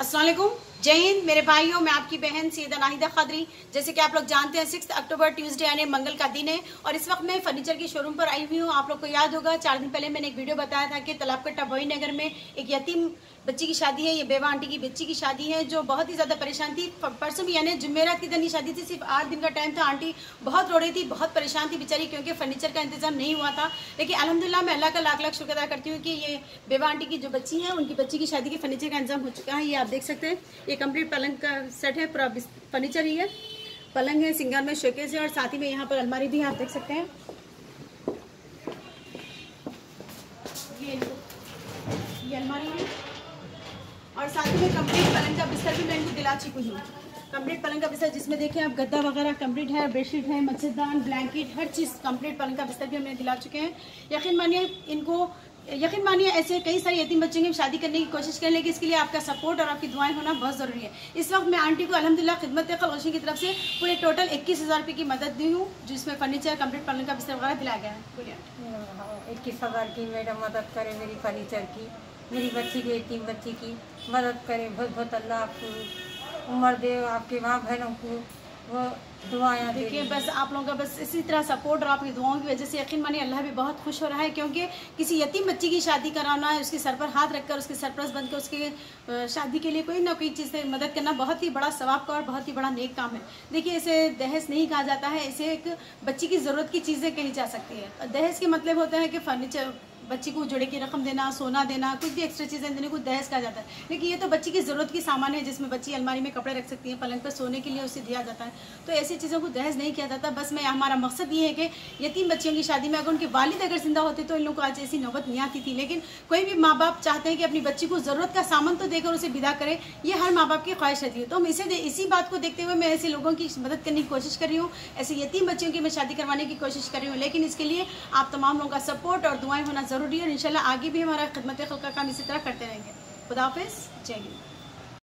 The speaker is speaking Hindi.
असलम जय हिंद, मेरे भाइयों, मैं आपकी बहन सैदा नाहिदा खदरी। जैसे कि आप लोग जानते हैं सिक्स अक्टूबर, ट्यूसडे यानी मंगल का दिन है। और इस वक्त मैं फर्नीचर की शोरूम पर आई हुई हूँ। आप लोग को याद होगा, चार दिन पहले मैंने एक वीडियो बताया था कि तालाब कट्टा बोई नगर में एक यतीम बच्ची की शादी है। ये बेवा आंटी की बच्ची की शादी है, जो बहुत ही ज़्यादा परेशान थी। परसों भी यानी जुमेरात की दिन की शादी थी। सिर्फ़ आठ दिन का टाइम था। आंटी बहुत रो रही थी, बहुत परेशान थी बेचारी, क्योंकि फर्नीचर का इंतज़ाम नहीं हुआ था। लेकिन अलहमदिल्ला मैं अल्लाह का लाख लाख शुक्र अदा करती हूँ कि ये बेवा आंटी की जो बच्ची है, उनकी बच्ची की शादी की फर्नीचर का इंतज़ाम हो चुका है। ये आप देख सकते हैं। ये कंप्लीट पलंग का सेट है, पूरा फर्नीचर ही है। पलंग है, सिंगार में शोकेस है और साथ ही में यहाँ पर अलमारी भी आप देख सकते हैं। ये और साथ ही में कंप्लीट पलंग का बिस्तर भी मैं इनको दिला चुकी हूँ। कंप्लीट पलंग का बिस्तर जिसमें देखिए आप, गद्दा वगैरह कंप्लीट है बेडशीट है, मच्छरदान ब्लैंकेट हर चीज़ कंप्लीट पलंग का बिस्तर भी हमने दिला चुके हैं। यकीन मानिए, इनको यकीन मानिए, ऐसे कई सारे यतीम बच्चों की शादी करने की कोशिश करें लेकिन इसके लिए आपका सपोर्ट और आपकी दुआएँ होना बहुत ज़रूरी है। इस वक्त मैं आंटी को अलहमदिल्ला खिदमत खलगोशी की तरफ़ से पूरे टोटल इक्कीस हज़ार रुपये की मदद दी हूँ, जिसमें फर्नीचर कंप्लीट पलंग का बिस्तर वगैरह दिलाया गया है। बोलिए। इक्कीस हज़ार की मैडम मदद करे मेरी फर्नीचर की, मेरी बच्ची की, यतीम बच्ची की मदद करे। बहुत बहुत अल्लाह आपको उम्र दे, आपके माँ बहनों को वो दुआएँ देखिए बस आप लोगों का बस इसी तरह सपोर्ट और आपकी दुआओं की वजह से यकीन मानिए अल्लाह भी बहुत खुश हो रहा है क्योंकि किसी यतीम बच्ची की शादी कराना है उसके सर पर हाथ रखकर उसके सरप्रस बन कर उसके शादी के लिए कोई ना कोई चीज़ से मदद करना बहुत ही बड़ा सवाब का और बहुत ही बड़ा नेक काम है। देखिए इसे दहेज नहीं कहा जाता है इसे एक बच्ची की ज़रूरत की चीज़ें कही जा सकती है। दहेज के मतलब होता है कि फर्नीचर बच्ची को जुड़े की रकम देना सोना देना कुछ भी एक्स्ट्रा चीज़ें देने को दहेज कहा जाता है। लेकिन ये तो बच्ची की ज़रूरत की सामान है जिसमें बच्ची अलमारी में कपड़े रख सकती है पलंग पर सोने के लिए उसे दिया जाता है। तो ऐसी चीज़ों को दहेज नहीं किया जाता। बस मैं, हमारा मकसद ये है कि यतीम बच्चियों की शादी में अगर उनके वालिद अगर ज़िंदा होते तो इन लोगों को आज ऐसी नौबत नहीं आती थी। लेकिन कोई भी माँ बाप चाहते हैं कि अपनी बच्ची को ज़रूरत का सामान तो देकर उसे विदा करें, ये हर माँ बाप की ख्वाहिश रहती है। तो हम इसे इसी बात को देखते हुए मैं ऐसे लोगों की मदद करने की कोशिश कर रही हूँ। ऐसे यतीम बच्चियों की मैं शादी करवाने की कोशिश कर रही हूँ। लेकिन इसके लिए आप तमाम लोगों का सपोर्ट और दुआएँ होना ज़रूरी है और इंशाल्लाह आगे भी हमारा खदमत खल का काम इसी तरह करते रहेंगे। खुदाफिज जय हिंद।